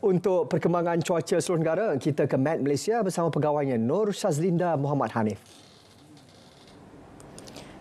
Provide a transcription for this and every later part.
Untuk perkembangan cuaca seluruh negara, kita ke Met Malaysia bersama pegawainya Nur Shazlinda Muhammad Hanif.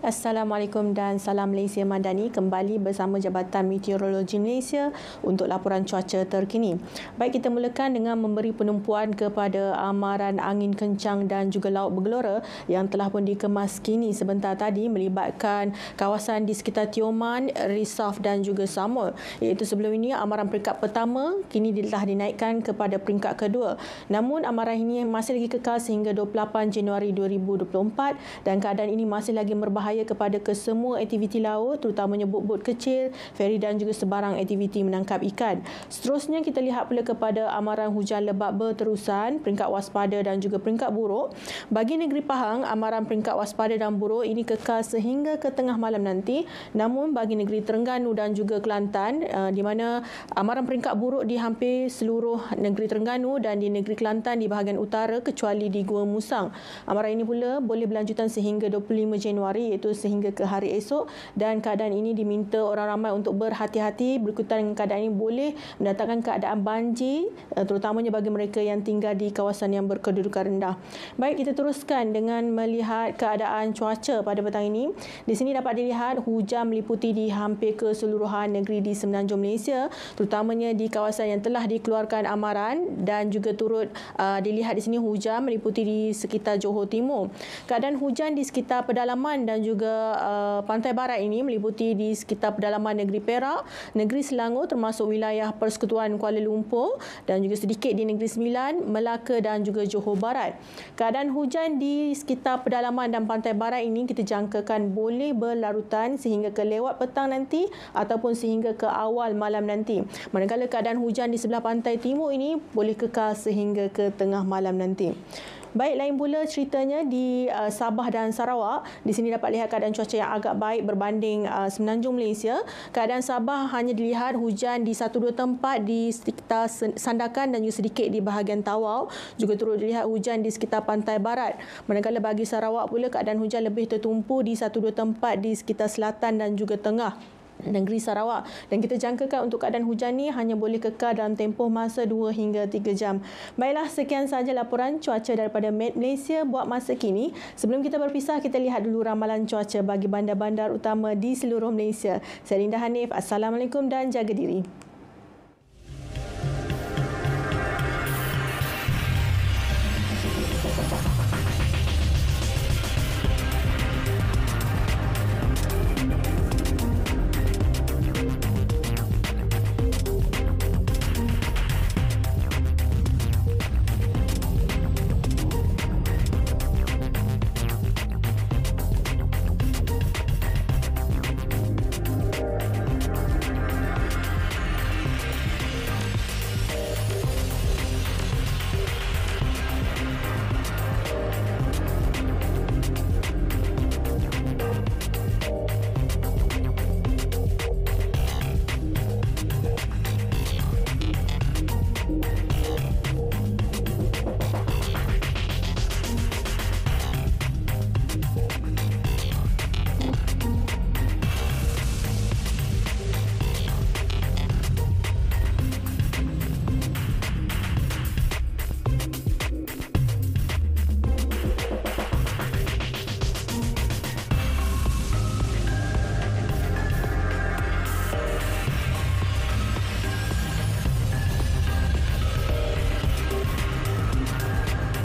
Assalamualaikum dan salam Malaysia Madani kembali bersama Jabatan Meteorologi Malaysia untuk laporan cuaca terkini. Baik kita mulakan dengan memberi penumpuan kepada amaran angin kencang dan juga laut bergelora yang telah pun dikemas kini sebentar tadi melibatkan kawasan di sekitar Tioman, Risaf dan juga Samul. Iaitu sebelum ini amaran peringkat pertama kini telah dinaikkan kepada peringkat kedua. Namun amaran ini masih lagi kekal sehingga 28 Januari 2024 dan keadaan ini masih lagi berbahaya berbahaya kepada kesemua aktiviti laut terutamanya bot-bot kecil, feri dan juga sebarang aktiviti menangkap ikan. Seterusnya kita lihat pula kepada amaran hujan lebat berterusan, peringkat waspada dan juga peringkat buruk. Bagi negeri Pahang, amaran peringkat waspada dan buruk ini kekal sehingga ke tengah malam nanti. Namun bagi negeri Terengganu dan juga Kelantan eh, di mana amaran peringkat buruk di hampir seluruh negeri Terengganu dan di negeri Kelantan di bahagian utara kecuali di Gua Musang. Amaran ini pula boleh berlanjutan sehingga 25 Januari iaitu sehingga ke hari esok dan keadaan ini diminta orang ramai untuk berhati-hati berikutan dengan keadaan ini boleh mendatangkan keadaan banjir eh, terutamanya bagi mereka yang tinggal di kawasan yang berkedudukan rendah. Baik kita teruskan dengan melihat keadaan cuaca pada petang ini. Di sini dapat dilihat hujan meliputi di hampir keseluruhan negeri di semenanjung Malaysia terutamanya di kawasan yang telah dikeluarkan amaran dan juga turut uh, dilihat di sini hujan meliputi di sekitar Johor Timur. Keadaan hujan di sekitar pedalaman dan juga uh, pantai barat ini meliputi di sekitar pedalaman negeri Perak, negeri Selangor termasuk wilayah Persekutuan Kuala Lumpur dan juga sedikit di negeri Sembilan, Melaka dan juga Johor Barat. Keadaan hujan di sekitar pedalaman dan pantai barat ini kita jangkakan boleh berlarutan sehingga ke lewat petang nanti ataupun sehingga ke awal malam nanti. Manakala keadaan hujan di sebelah pantai timur ini boleh kekal sehingga ke tengah malam nanti. Baik, lain pula ceritanya di uh, Sabah dan Sarawak. Di sini dapat lihat keadaan cuaca yang agak baik berbanding uh, semenanjung Malaysia. Keadaan Sabah hanya dilihat hujan di satu dua tempat di sekitar Sandakan dan juga sedikit di bahagian Tawau. Juga turut dilihat hujan di sekitar pantai barat. Manakala bagi Sarawak pula keadaan hujan lebih tertumpu di satu dua tempat di sekitar selatan dan juga tengah negeri Sarawak dan kita jangkakan untuk keadaan hujan ni hanya boleh kekal dalam tempoh masa 2 hingga 3 jam. Baiklah sekian sahaja laporan cuaca daripada Met Malaysia buat masa kini. Sebelum kita berpisah kita lihat dulu ramalan cuaca bagi bandar-bandar utama di seluruh Malaysia. Saya Linda Hanif. Assalamualaikum dan jaga diri.